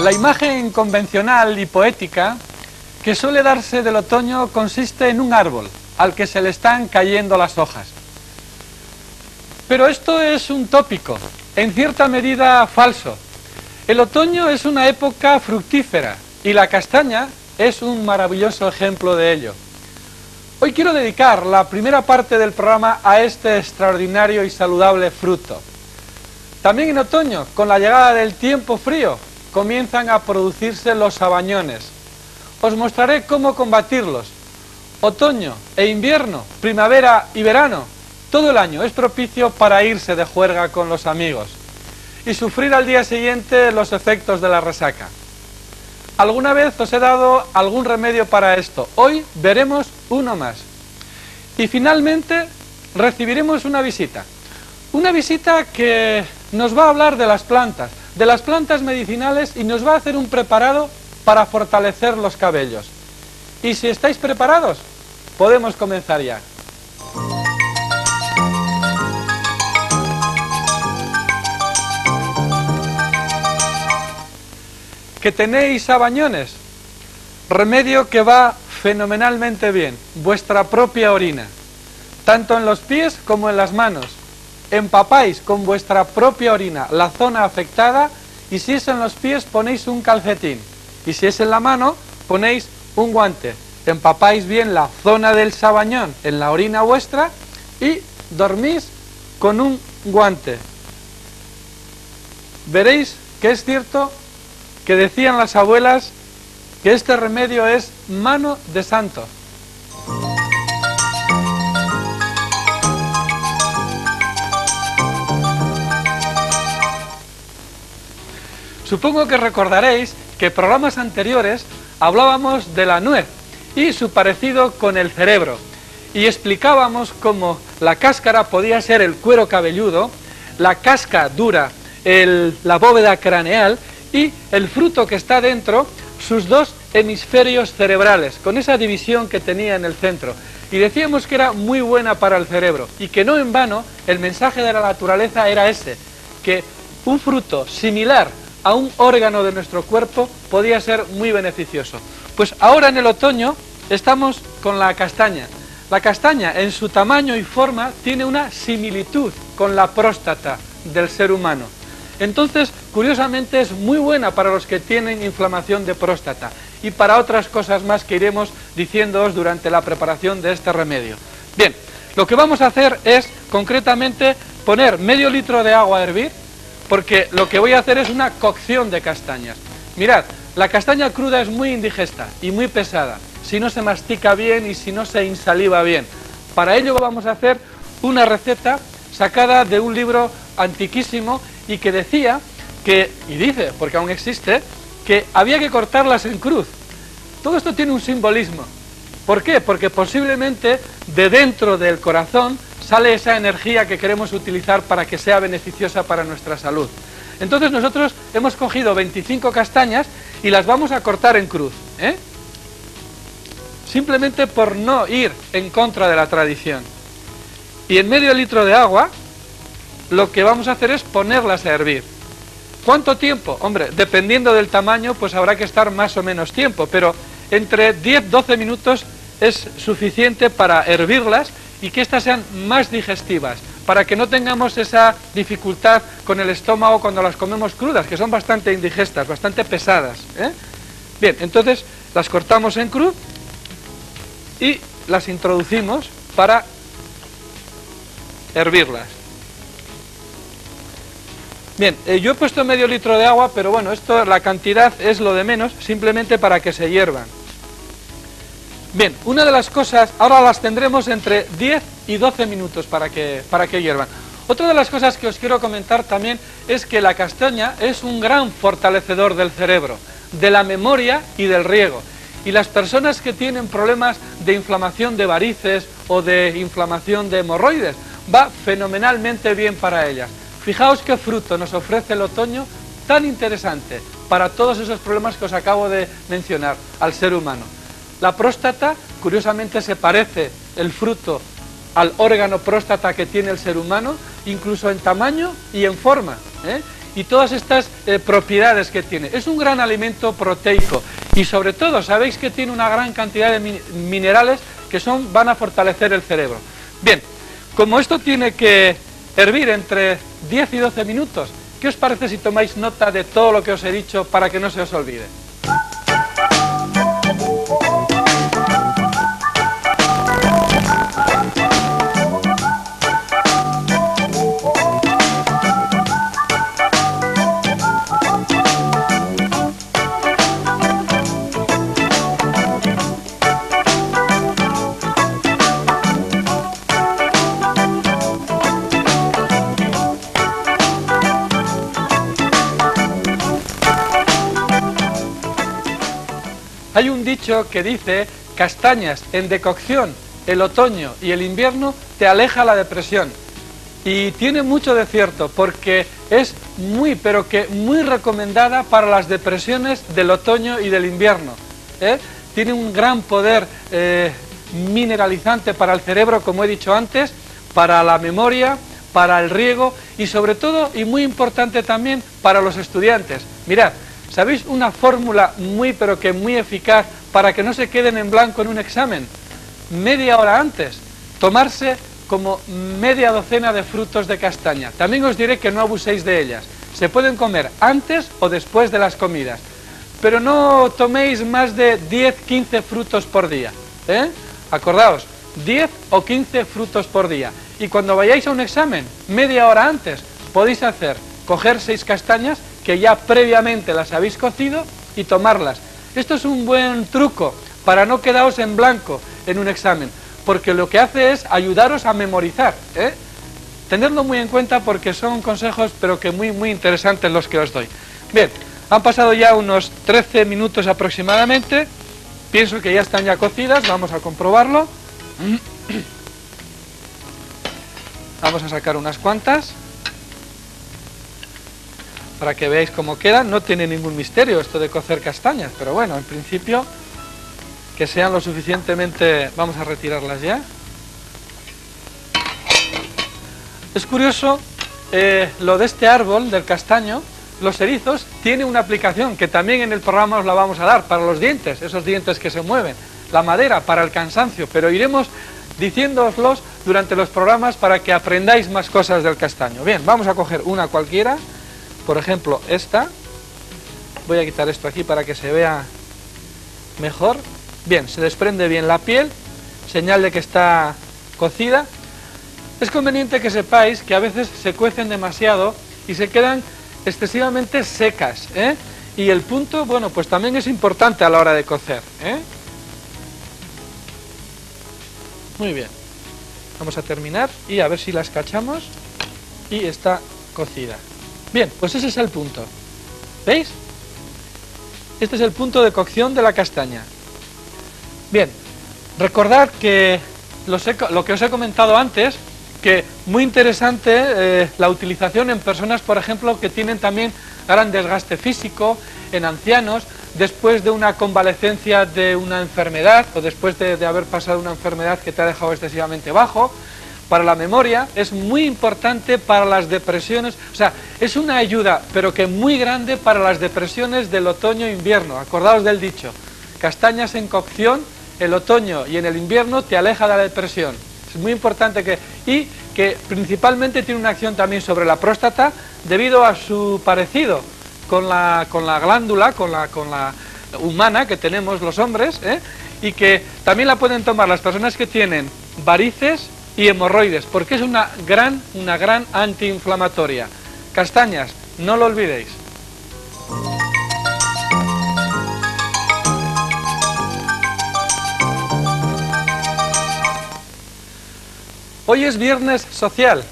La imagen convencional y poética que suele darse del otoño consiste en un árbol al que se le están cayendo las hojas. Pero esto es un tópico, en cierta medida falso. El otoño es una época fructífera y la castaña es un maravilloso ejemplo de ello. Hoy quiero dedicar la primera parte del programa a este extraordinario y saludable fruto. También en otoño, con la llegada del tiempo frío, comienzan a producirse los sabañones. Os mostraré cómo combatirlos. Otoño e invierno, primavera y verano, todo el año es propicio para irse de juerga con los amigos y sufrir al día siguiente los efectos de la resaca. Alguna vez os he dado algún remedio para esto. Hoy veremos uno más. Y finalmente recibiremos una visita. Una visita que nos va a hablar de las plantas, de las plantas medicinales y nos va a hacer un preparado para fortalecer los cabellos. Y si estáis preparados, podemos comenzar ya. ¿Que tenéis sabañones? Remedio que va fenomenalmente bien, vuestra propia orina, tanto en los pies como en las manos. Empapáis con vuestra propia orina la zona afectada y si es en los pies ponéis un calcetín y si es en la mano ponéis un guante. Empapáis bien la zona del sabañón en la orina vuestra y dormís con un guante. Veréis que es cierto que decían las abuelas que este remedio es mano de santo. Supongo que recordaréis que programas anteriores hablábamos de la nuez y su parecido con el cerebro y explicábamos cómo la cáscara podía ser el cuero cabelludo, la casca dura, la bóveda craneal y el fruto que está dentro, sus dos hemisferios cerebrales, con esa división que tenía en el centro. Y decíamos que era muy buena para el cerebro y que no en vano el mensaje de la naturaleza era ese, que un fruto similar a un órgano de nuestro cuerpo podía ser muy beneficioso. Pues ahora en el otoño estamos con la castaña. La castaña en su tamaño y forma tiene una similitud con la próstata del ser humano. Entonces, curiosamente, es muy buena para los que tienen inflamación de próstata y para otras cosas más que iremos diciéndoos durante la preparación de este remedio. Bien, lo que vamos a hacer es, concretamente, poner medio litro de agua a hervir, porque lo que voy a hacer es una cocción de castañas. Mirad, la castaña cruda es muy indigesta y muy pesada, si no se mastica bien y si no se insaliva bien. Para ello vamos a hacer una receta sacada de un libro antiquísimo y que decía que, y dice, porque aún existe, que había que cortarlas en cruz. Todo esto tiene un simbolismo. ¿Por qué? Porque posiblemente de dentro del corazón sale esa energía que queremos utilizar para que sea beneficiosa para nuestra salud. Entonces nosotros hemos cogido 25 castañas y las vamos a cortar en cruz. ¿eh? Simplemente por no ir en contra de la tradición. Y en medio litro de agua lo que vamos a hacer es ponerlas a hervir. ¿Cuánto tiempo? Hombre, dependiendo del tamaño, pues habrá que estar más o menos tiempo, pero entre 10-12 minutos es suficiente para hervirlas y que éstas sean más digestivas, para que no tengamos esa dificultad con el estómago cuando las comemos crudas, que son bastante indigestas, bastante pesadas. ¿eh? Bien, entonces las cortamos en cruz y las introducimos para hervirlas. Bien, eh, yo he puesto medio litro de agua, pero bueno, esto, la cantidad es lo de menos, simplemente para que se hiervan. Bien, una de las cosas, ahora las tendremos entre 10 y 12 minutos para que, para que hiervan. Otra de las cosas que os quiero comentar también es que la castaña es un gran fortalecedor del cerebro, de la memoria y del riego. Y las personas que tienen problemas de inflamación de varices o de inflamación de hemorroides, va fenomenalmente bien para ellas. Fijaos qué fruto nos ofrece el otoño tan interesante para todos esos problemas que os acabo de mencionar al ser humano. La próstata, curiosamente, se parece el fruto al órgano próstata que tiene el ser humano, incluso en tamaño y en forma. ¿eh? y todas estas eh, propiedades que tiene. Es un gran alimento proteico y sobre todo sabéis que tiene una gran cantidad de minerales que son, van a fortalecer el cerebro. Bien, como esto tiene que hervir entre 10 y 12 minutos, ¿qué os parece si tomáis nota de todo lo que os he dicho para que no se os olvide? Que dice, castañas en decocción, el otoño y el invierno te aleja la depresión. Y tiene mucho de cierto, porque es muy, pero que muy recomendada para las depresiones del otoño y del invierno. ¿eh? Tiene un gran poder eh, mineralizante para el cerebro, como he dicho antes, para la memoria, para el riego y sobre todo, y muy importante también, para los estudiantes. Mirad, ¿Sabéis una fórmula muy pero que muy eficaz para que no se queden en blanco en un examen? Media hora antes, tomarse como media docena de frutos de castaña. También os diré que no abuséis de ellas. Se pueden comer antes o después de las comidas. Pero no toméis más de 10-15 frutos por día. ¿eh? Acordaos, 10 o 15 frutos por día. Y cuando vayáis a un examen, media hora antes, podéis hacer, coger seis castañas que ya previamente las habéis cocido y tomarlas. Esto es un buen truco para no quedaros en blanco en un examen, porque lo que hace es ayudaros a memorizar. ¿eh? Tenedlo muy en cuenta porque son consejos pero que muy muy interesantes los que os doy. Bien, han pasado ya unos 13 minutos aproximadamente, pienso que ya están ya cocidas, vamos a comprobarlo. Vamos a sacar unas cuantas para que veáis cómo quedan. No tiene ningún misterio esto de cocer castañas, pero bueno, en principio que sean lo suficientemente... Vamos a retirarlas ya. Es curioso eh, lo de este árbol, del castaño, los erizos, tiene una aplicación que también en el programa os la vamos a dar, para los dientes, esos dientes que se mueven, la madera para el cansancio, pero iremos diciéndoslos durante los programas para que aprendáis más cosas del castaño. Bien, vamos a coger una cualquiera, por ejemplo, esta, voy a quitar esto aquí para que se vea mejor. Bien, se desprende bien la piel, señal de que está cocida. Es conveniente que sepáis que a veces se cuecen demasiado y se quedan excesivamente secas. ¿eh? Y el punto, bueno, pues también es importante a la hora de cocer. ¿eh? Muy bien. Vamos a terminar y a ver si las cachamos. Y está cocida. Bien, pues ese es el punto. ¿Veis? Este es el punto de cocción de la castaña. Bien, recordad que lo que os he comentado antes, que muy interesante eh, la utilización en personas, por ejemplo, que tienen también gran desgaste físico, en ancianos, después de una convalecencia de una enfermedad o después de haber pasado una enfermedad que te ha dejado excesivamente bajo, para la memoria, es muy importante para las depresiones, o sea, es una ayuda, pero que muy grande para las depresiones del otoño-invierno. Acordaos del dicho, castañas en cocción, el otoño y en el invierno te aleja de la depresión. Es muy importante que... Y que principalmente tiene una acción también sobre la próstata debido a su parecido con la, con la glándula, con la, con la humana que tenemos los hombres, ¿eh? y que también la pueden tomar las personas que tienen varices, y hemorroides, porque es una gran, una gran antiinflamatoria. Castañas, no lo olvidéis. Hoy es viernes social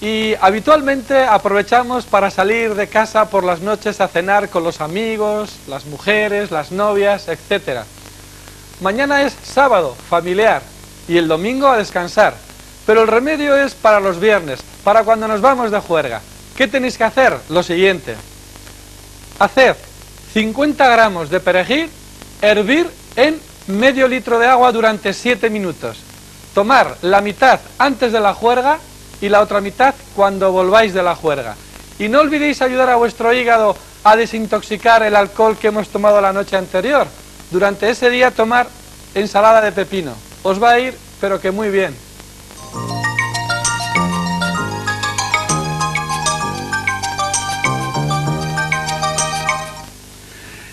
y habitualmente aprovechamos para salir de casa por las noches a cenar con los amigos, las mujeres, las novias, etc. Mañana es sábado, familiar, y el domingo a descansar. Pero el remedio es para los viernes, para cuando nos vamos de juerga. ¿Qué tenéis que hacer? Lo siguiente. Hacer 50 gramos de perejil, hervir en medio litro de agua durante 7 minutos. Tomar la mitad antes de la juerga y la otra mitad cuando volváis de la juerga. Y no olvidéis ayudar a vuestro hígado a desintoxicar el alcohol que hemos tomado la noche anterior. Durante ese día tomar ensalada de pepino. Os va a ir, pero que muy bien.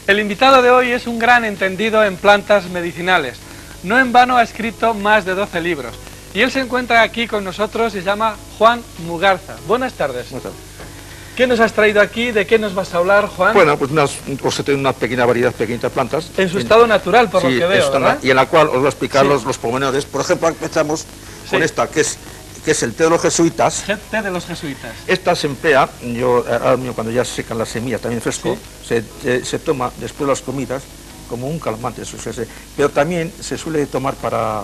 El invitado de hoy es un gran entendido en plantas medicinales. No en vano ha escrito más de 12 libros. Y él se encuentra aquí con nosotros y se llama Juan Mugarza. Buenas tardes. Buenas tardes. ¿Qué nos has traído aquí? ¿De qué nos vas a hablar, Juan? Bueno, pues unas, una pequeña variedad pequeñas de plantas. en su estado natural, por Sí, lo que veo, ¿verdad? Y en la cual os voy a explicar Sí. los, los pormenores. Por ejemplo, empezamos con esta, que es, que es el té de los jesuitas. Té de los jesuitas. Esta se emplea, yo, eh, ahora mismo cuando ya se secan las semillas también fresco, se, eh, se toma después de las comidas como un calmante, se pero también se suele tomar para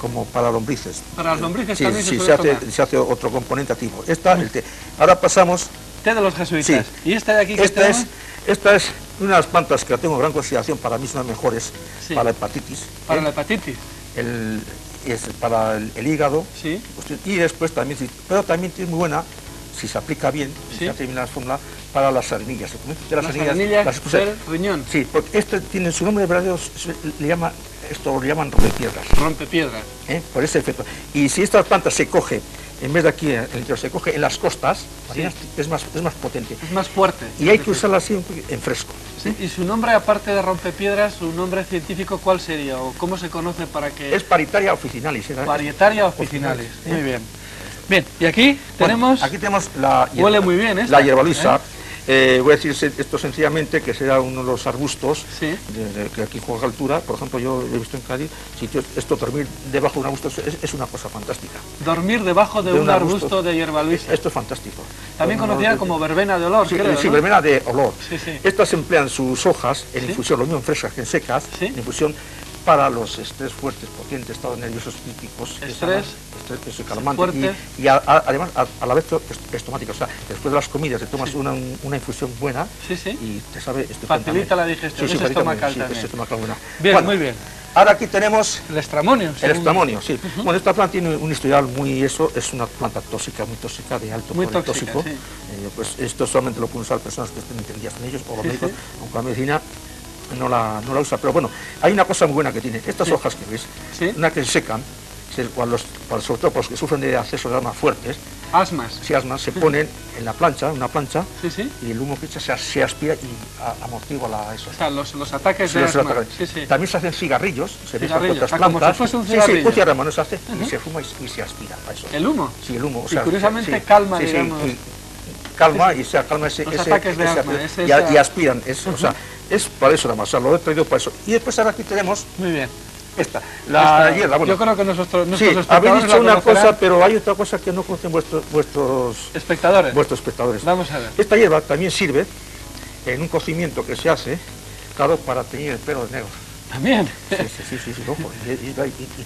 como para lombrices. Para las lombrices Sí, también se sí, suele hace, tomar. se hace otro componente activo. Esta, el té. Ahora pasamos Té de los jesuitas. Sí. ¿Y esta de aquí que Esta es, esta es una de las plantas que la tengo en gran consideración, para mí de las mejores para la hepatitis, Para ¿eh? la hepatitis. el, es para el, el hígado, Sí. pues, y después también, pero también es muy buena, si se aplica bien, si Sí. se bien la fórmula, para las. ¿se conoce? De Las las expuse- del riñón. Sí, porque este tiene su nombre verdadero, se- le llama, esto lo llaman rompepiedras, Rompepiedras. ¿eh? por ese efecto. Y si esta planta se coge, en vez de aquí en el interior, se coge en las costas, Sí. es, más, es más potente. Es más fuerte. Y hay que usarla así en fresco. Sí, Y su nombre, aparte de rompepiedras, su nombre científico, ¿cuál sería? ¿O cómo se conoce para que...? Es paritaria officinalis. era- Varietaria officinalis. ¿eh? Muy bien. Bien, y aquí Bueno, tenemos... Aquí tenemos la Huele muy bien esta, La hierba luisa. ¿Eh? Voy a decir esto sencillamente que será uno de los arbustos Sí. de- de- que aquí juega altura. Por ejemplo, yo he visto en Cádiz, sitios, esto dormir debajo de un arbusto es, es una cosa fantástica. Dormir debajo de, De un, un arbusto, arbusto. de hierba luisa. Esto es fantástico. También conocida como verbena de olor, Sí, creo, sí, ¿no? verbena de olor. Estas emplean sus hojas en infusión, lo mismo en frescas que en secas, en infusión para los estrés fuertes, potentes, estados nerviosos típicos. Estrés. estrés, eso, calmante. Fuertes. Y, y a- a- además, a, a la vez est- estomática. O sea, después de las comidas te tomas una, una infusión buena Sí, sí. y te sabe. Facilita la digestión, es facilita muy estomacal sí, también. es estomacal buena. Bien, Bueno, muy bien. Ahora aquí tenemos El estramonio. el estamonio, sí. Bueno, esta planta tiene un historial muy eso, es una planta tóxica, muy tóxica, de alto Muy poder tóxica, tóxico. sí. Eh, pues esto solamente lo pueden usar personas que estén entendidas en ellos, o los Sí, médicos, sí. aunque la medicina no la, no la usa. Pero bueno, hay una cosa muy buena que tiene. Estas Sí. hojas que ves, Sí. una que se secan, se- cuando los- cuando sobre todo para los que sufren de accesos de armas fuertes, Asmas. si asmas, se ponen en la plancha, una plancha, Sí, y el humo que echa se, se aspira y a- amortigua la, eso. O sea, los, los ataques de los asma. sí. También se hacen cigarrillos, se Cigarrillos, otras ah, como plantas. si fuese un cigarrillo. Sí, se hace y se fuma y, y se aspira para eso. El humo. Sí, el humo. o Y sea, curiosamente calma, digamos. y calma y se calma ese, ataques asma, y, y aspiran. eso, O sea, es para eso nada más. O sea, lo he traído para eso. Y después ahora aquí tenemos Muy bien. esta, la Esta- hierba. Bueno, Yo creo que nosotros, sí, nuestros habéis espectadores dicho la una cosa, pero hay otra cosa que no conocen vuestros vuestros Espectadores. vuestros espectadores. Vamos a ver. Esta hierba también sirve en un cocimiento que se hace, claro, para teñir el pelo de negro. También. Sí, sí, sí, sí, ojo,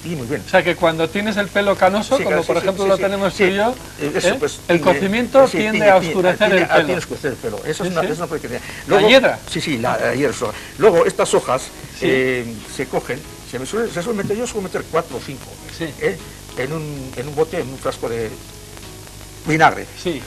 y, muy bien. O sea que cuando tienes el pelo canoso, como por ejemplo lo tenemos tú y yo, eh, ¿eh? el cocimiento sí, tiende a oscurecer el ah, pelo. Oscurecer el pelo. Eso es una, es. ¿La hiedra? Sí, sí, la, hiedra. Luego estas hojas eh, se cogen, se, me suele, se suele meter, yo suelo meter cuatro o cinco. ¿eh? en, un, en un bote, en un frasco de vinagre. Sí.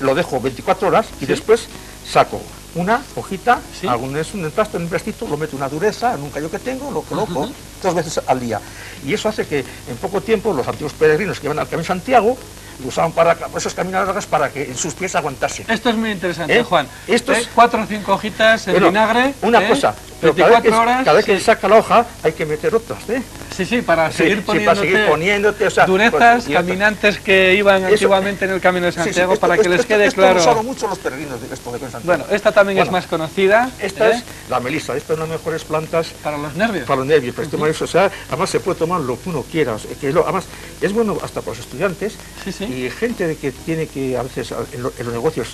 Lo dejo 24 horas y después saco una hojita, Sí. algún es un empasto en un plastito, lo meto una dureza en un callo que tengo, lo coloco dos veces al día. Y eso hace que en poco tiempo los antiguos peregrinos que van al Camino Santiago lo usaban para esas caminadas largas para que en sus pies aguantasen. Esto es muy interesante, ¿Eh? Juan. Esto es- ¿Eh? Cuatro o cinco hojitas en Bueno, vinagre. Una ¿eh? cosa, pero cada vez, 24 que, horas. cada vez que sí. saca la hoja hay que meter otras, ¿eh? Sí, sí, para Sí, seguir sí, poniéndote, para seguir poniéndote, o sea, durezas, pues, caminantes que iban Eso- antiguamente en el Camino de Sí, sí, Santiago esto- para que esto- les quede esto lo usaban claro. mucho los peregrinos de esto de Santiago. Bueno, esta también es más conocida. Esta ¿eh? es la melisa, esta es una de las mejores plantas para los nervios. para los nervios, para el tema de eso. O sea, además se puede tomar lo que uno quiera. que lo- además es bueno hasta para los estudiantes Sí, sí. y gente de que tiene que a veces en, lo- en los negocios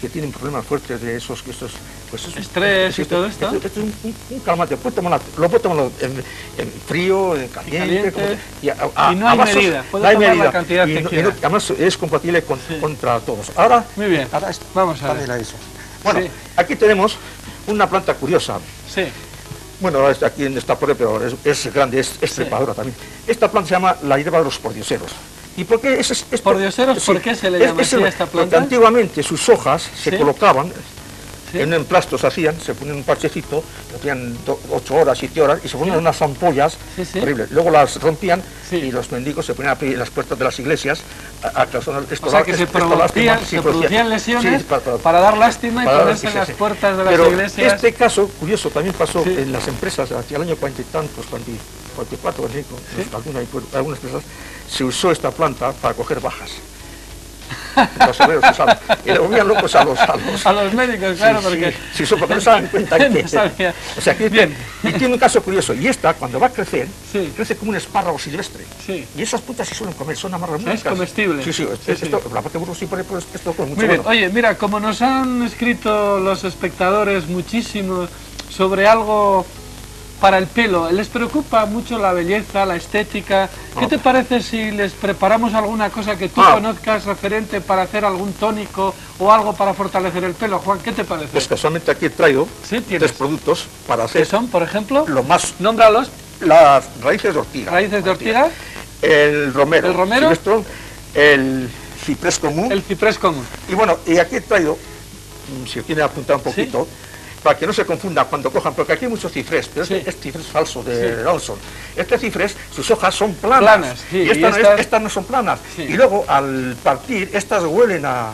que tienen problemas fuertes de esos que estos pues es Estrés y todo esto. Esto, esto es un, un- calmante, puede tomarlo, lo puede tomarlo en, en frío, en caliente, caliente. como- y, a- Y no hay medida, puede no hay tomar la medida. cantidad y que no- y quiera. no- además es compatible con- Sí. contra todos. Ahora, Muy bien. ahora Vamos a ver. eso. Bueno, Sí. aquí tenemos una planta curiosa. Sí. Bueno, ahora está aquí en esta pobre, pero es, es grande, es, Sí. trepadora también. Esta planta se llama la hierba de los pordioseros. ¿Y por qué es, es, Por dioseros, ¿por qué se le llama así a esta planta? Porque antiguamente sus hojas se Sí. colocaban, Sí. en emplastos hacían, se ponían un parchecito, lo do- ocho horas, siete horas, y se ponían unas ampollas Sí, horribles. Luego las rompían y los mendigos se ponían a pedir en las puertas de las iglesias a, a esto O sea que se lástima, producían, sí, se producían lesiones para- para, para- dar lástima y para- ponerse en las puertas de las iglesias. Este caso, curioso, también pasó en las empresas hacia el año cuarenta y tantos, cuarenta y- cuarenta y cuatro, cuarenta y cinco, Sí. algunas, algunas empresas, se usó esta planta para coger bajas. Los obreros se usaban. Y le volvían locos a los... A los A los médicos, claro, Sí, porque... sí, sí, porque no se dan cuenta que... No sabía. O sea, que Bien. Y tiene un caso curioso. Y esta, cuando va a crecer, Sí. crece como un espárrago silvestre. Sí. Y esas puntas sí suelen comer, son amarras Es comestible. Sí, sí. Sí, esto. La parte burro sí pone pues, esto con mucho bueno. oye, mira, como nos han escrito los espectadores muchísimo sobre algo para el pelo, les preocupa mucho la belleza, la estética. ¿Qué Ah. te parece si les preparamos alguna cosa que tú Ah. conozcas referente para hacer algún tónico o algo para fortalecer el pelo? Juan, ¿qué te parece? Pues casualmente aquí he traído Sí, tres productos para ¿Qué hacer son, por ejemplo? lo más... Nómbralos, Las raíces de ortiga. raíces de ortiga, El romero. El romero. silvestre, el ciprés común. el ciprés común. Y bueno, y aquí he traído, mm, si quieren apuntar un poquito, para que no se confunda cuando cojan, porque aquí hay muchos cifrés, pero Sí. este es falso de Sí. Ronson. Este cifrés, sus hojas son planas. Planas, sí, y, y esta no es- estas- estas no son planas. Y luego, al partir, estas huelen a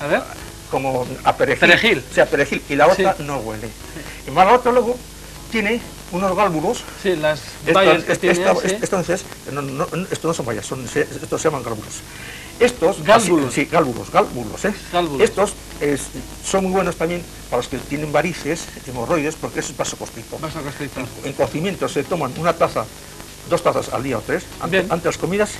A ver, como a perejil. Perejil. O sea, perejil. Y la otra no huele. Y más la otra luego tiene unos gálvulos. sí, las Estas- est- entonces, no, no, no, estos no son bayas, son, estos se llaman gálvulos. Estos, Gálvulos. así- sí, gálvulos, gálvulos, ¿eh? Estos es- son muy buenos también para los que tienen varices, hemorroides, porque eso es vaso constrictor. Vas a constrictor. En cocimiento se toman una taza, dos tazas al día o tres, ante, Bien. ante las comidas,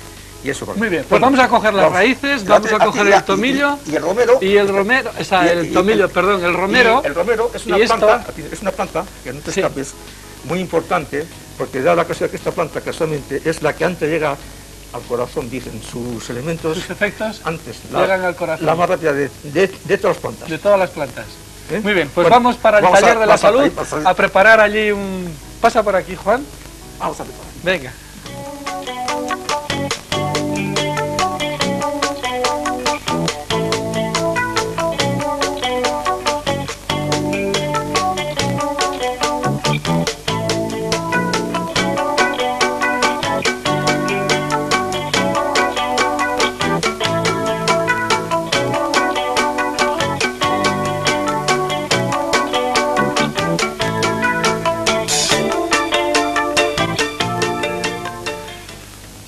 y eso. Muy bien, pues vamos a coger las raíces, vamos a coger el tomillo y, y el romero. Y el romero, o sea, el tomillo, perdón, el romero. el romero es una esto- planta, es una planta que no te Sí. escapes, muy importante, porque da la casualidad que esta planta casualmente es la que antes llega al corazón, dicen sus elementos sus efectos antes, llegan al corazón. la más rápida de, de, de todas las plantas. de todas las plantas. ¿eh? Muy bien, pues Bueno, vamos para el vamos a- taller de la a- salud a- a preparar allí un... Pasa por aquí, Juan. Vamos a preparar. Venga.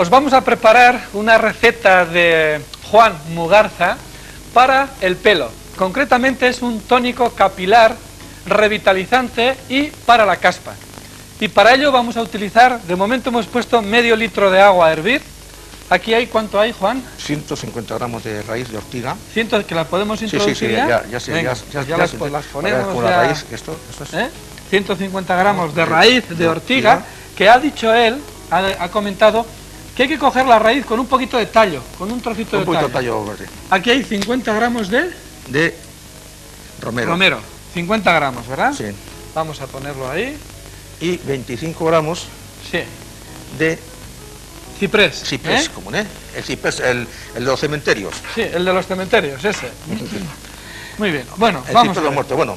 Os vamos a preparar una receta de Juan Mugarza para el pelo. Concretamente es un tónico capilar revitalizante y para la caspa. Y para ello vamos a utilizar, de momento hemos puesto medio litro de agua a hervir. Aquí hay, ¿cuánto hay, Juan? 150 gramos de raíz de ortiga. Ciento que las podemos Sí, sí, introducir sí, ya. ya, ya, sé, Venga, ya, pues ya, las, po- las ponemos con la raíz, esto, esto es- ¿eh? 150 gramos de raíz de ortiga. que ha dicho él, ha, ha comentado, que hay que coger la raíz con un poquito de tallo, con un trocito un de poquito tallo. de tallo. Aquí hay 50 gramos de De romero. romero, 50 gramos, ¿verdad? Sí. Vamos a ponerlo ahí. Y 25 gramos Sí, de ciprés. ciprés ¿eh? común, ¿eh? El ciprés, el, el de los cementerios. Sí, el de los cementerios, ese. Muy bien, bueno, El vamos a ver. muertos. Bueno,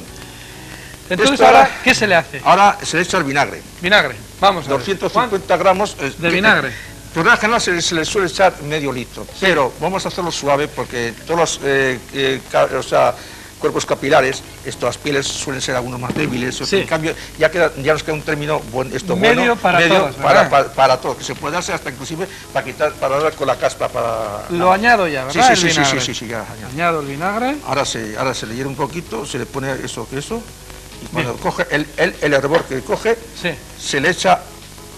Entonces Esto ahora, ¿qué se le hace? ahora se le echa el vinagre. Vinagre, vamos a ver. 250 gramos eh, De vinagre. Por regla general se, se le suele echar medio litro, pero vamos a hacerlo suave porque todos los eh, eh, o sea, cuerpos capilares, esto, las pieles suelen ser algunos más débiles, Sí. en cambio ya, queda, ya nos queda un término bueno, esto Medio bueno, para todos, para, para, para todo, que se puede hacer hasta inclusive para quitar, para dar con la caspa, para... Lo añado ya, sí, ¿verdad? sí, sí, sí, vinagre. sí, sí, ya. Añado el vinagre. Ahora se, ahora se le hiera un poquito, se le pone eso, eso, y cuando coge el, el, el hervor que coge, Sí. se le echa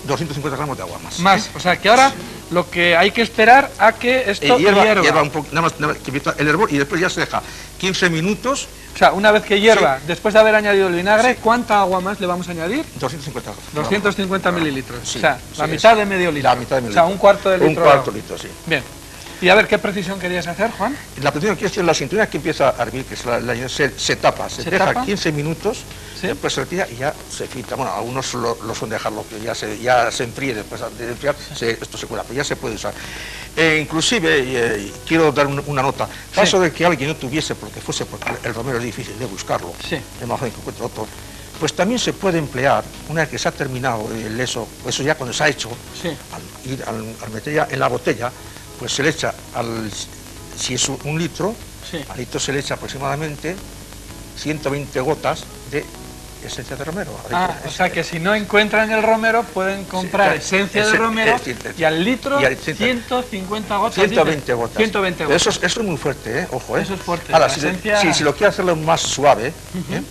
250 gramos de agua más. Más, o sea que ahora lo que hay que esperar a que esto Eh, hierva, hierva. hierva un poco, nada más, nada más que empieza el hervor y después ya se deja 15 minutos, O sea, una vez que hierva, después de haber añadido el vinagre, ¿cuánta agua más le vamos a añadir? 250 gramos. 250 mililitros. Sí, o sea, la mitad de medio litro. La mitad de medio O sea, litro. un cuarto de litro. Un de cuarto agua. litro, sí. Bien. Y a ver, ¿qué precisión querías hacer, Juan? La primera que es la cinturilla que empieza a hervir, que es la, la- se, se tapa, se, ¿Se deja tapa? 15 minutos Sí. después se retira y ya se filtra. Bueno, algunos lo, lo son dejarlo que ya se, ya se enfríe, después de enfriar, se- esto se cuela, pero ya se puede usar. Eh, inclusive, eh, quiero dar un- una nota, caso de que alguien no tuviese, porque fuese, porque el romero es difícil de buscarlo, Sí. es más fácil que encuentre otro, pues también se puede emplear, una vez que se ha terminado el eso, eso ya cuando se ha hecho, Sí. al, ir, al, al meter ya en la botella, pues se le echa, al, si es un, litro, Sí. al litro se le echa aproximadamente 120 gotas de esencia de romero. Ah, o sea que si no encuentran el romero pueden comprar Sí, esencia de romero es y al litro y al- sí, 150 gotas. 120 dice. gotas. 120 Pero gotas. Eso, es- eso es muy fuerte, ¿eh? ojo. ¿eh? Eso es fuerte, Ahora, la si, esencia- si, si lo quiere hacerlo más suave, ¿eh?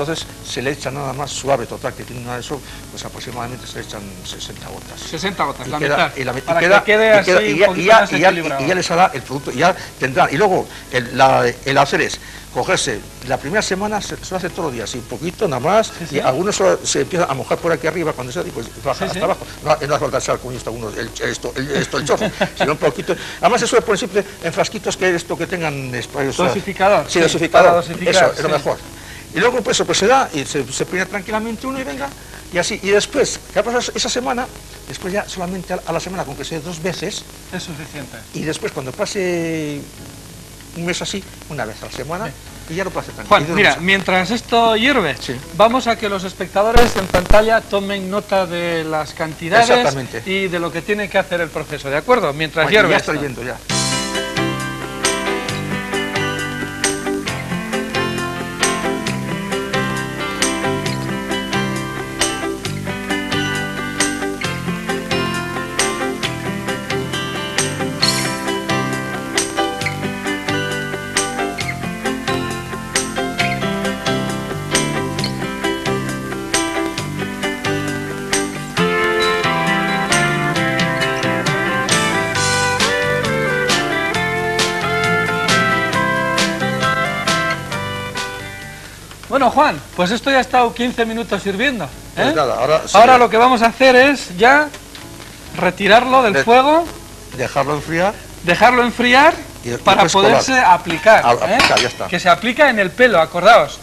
Entonces se le echa nada más suave, total, que tiene una de eso, pues aproximadamente se le echan 60 gotas. 60 gotas, y la queda, mitad. y la y para queda- que quede y así queda- y ya- y ya- les hará el producto, ya tendrán. Y luego el, la- el hacer es cogerse, la primera semana se, se lo hace todos los días, y un poquito nada más, Sí, sí. y algunos solo se empiezan a mojar por aquí arriba cuando se pues baja Sí, hasta abajo. No, no hace falta echar con esto, uno, el, esto, el, esto, el chorro, sino un poquito. Además se suele poner siempre en frasquitos que esto que tengan spray, Dosificador, Sí, dosificador. para dosificar, eso es lo mejor. Y luego pues eso pues se da y se, se pone tranquilamente uno y venga y así. Y después, ¿qué ha pasado esa semana? Después ya solamente a, la semana, con que sea dos veces, Es suficiente. y después cuando pase un mes así, una vez a la semana, y ya lo tranquilo. Y Juan, mira, mucho. mientras esto hierve, Sí. vamos a que los espectadores en pantalla tomen nota de las cantidades y de lo que tiene que hacer el proceso, ¿de acuerdo? Mientras hierve. ya esto. estoy viendo ya. Juan, pues esto ya ha estado 15 minutos sirviendo. ¿eh? Pues nada, ahora lo que vamos a hacer es ya retirarlo del De- fuego, Dejarlo enfriar. dejarlo enfriar Y- para poderse aplicar. ¿eh? aplicar, ya está. Que se aplica en el pelo, acordaos.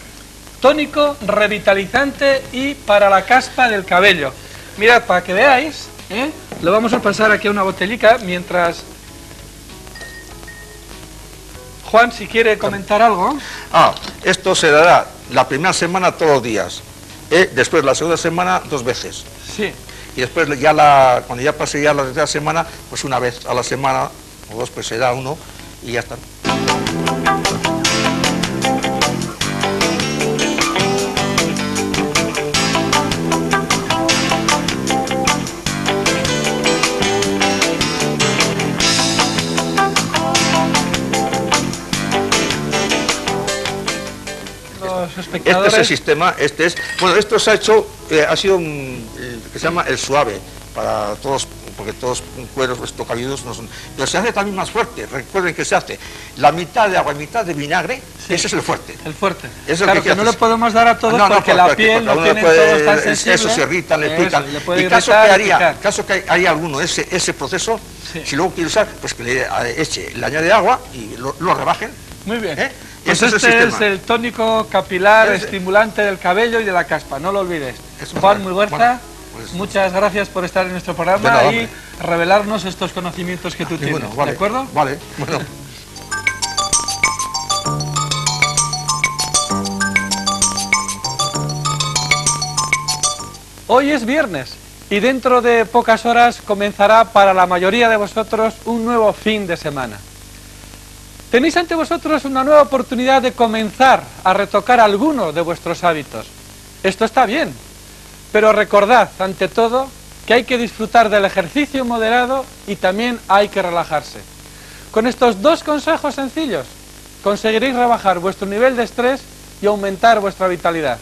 Tónico, revitalizante y para la caspa del cabello. Mirad, para que veáis, ¿eh? lo vamos a pasar aquí a una botellica mientras... Juan, si quiere comentar algo. Ah, esto se dará la primera semana todos los días. ¿eh? Después la segunda semana dos veces. Sí. y después ya la, cuando ya pase ya la tercera semana, pues una vez a la semana o dos, pues se da uno y ya está. Este es el sistema, este es, bueno, esto se ha hecho, eh, ha sido un, eh, que se llama el suave, para todos, porque todos cueros estocavidos no son, pero se hace también más fuerte, recuerden que se hace la mitad de agua y mitad de vinagre, Sí. ese es el fuerte. El fuerte. Es claro que que no le podemos dar a todos No, no, porque la porque- piel porque no tiene puede- todos tan sensible. Eso se irritan, le pican. y caso que, haría, caso que hay alguno ese, ese proceso, Sí. si luego quiere usar, pues que le eche, le añade agua y lo, lo rebajen. Muy bien. ¿Eh? Pues Ese es el este es, el tónico capilar estimulante del cabello y de la caspa, no lo olvides. Juan Muy bueno. Pues- muchas gracias por estar en nuestro programa nada, y revelarnos estos conocimientos que tú Y tienes. bueno, vale, ¿De acuerdo? Vale, bueno. Hoy es viernes y dentro de pocas horas comenzará para la mayoría de vosotros un nuevo fin de semana. Tenéis ante vosotros una nueva oportunidad de comenzar a retocar alguno de vuestros hábitos. Esto está bien, pero recordad, ante todo, que hay que disfrutar del ejercicio moderado y también hay que relajarse. Con estos dos consejos sencillos, conseguiréis rebajar vuestro nivel de estrés y aumentar vuestra vitalidad.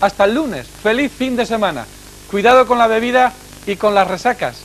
Hasta el lunes, feliz fin de semana. Cuidado con la bebida y con las resacas.